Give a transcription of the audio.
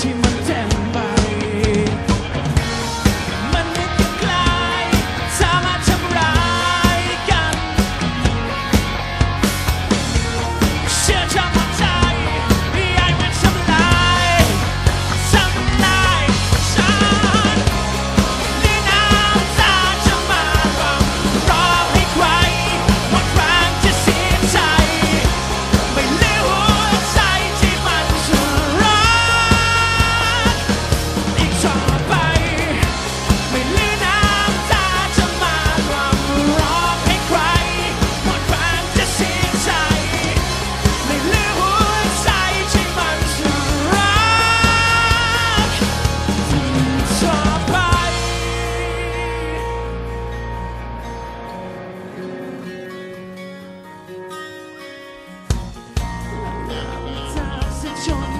team.